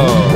Stereo.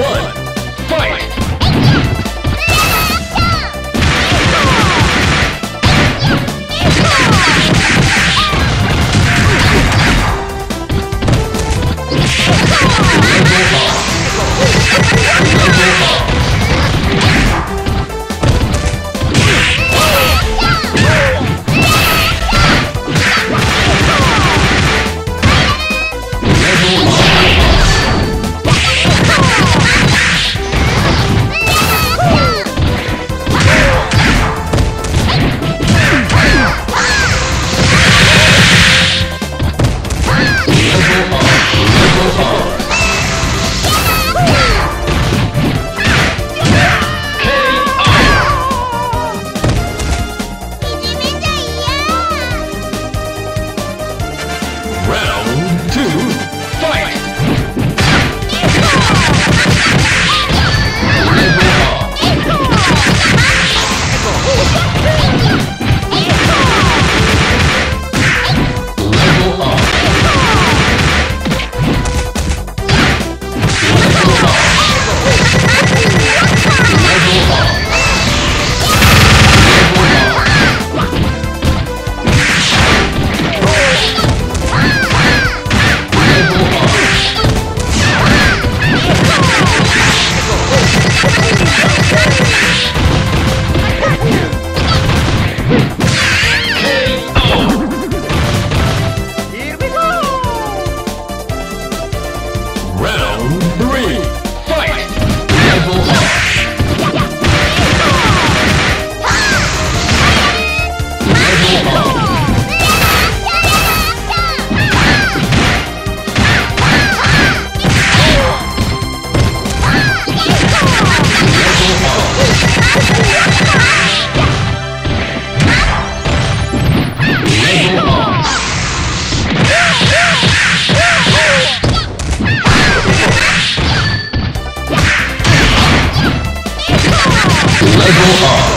Level up.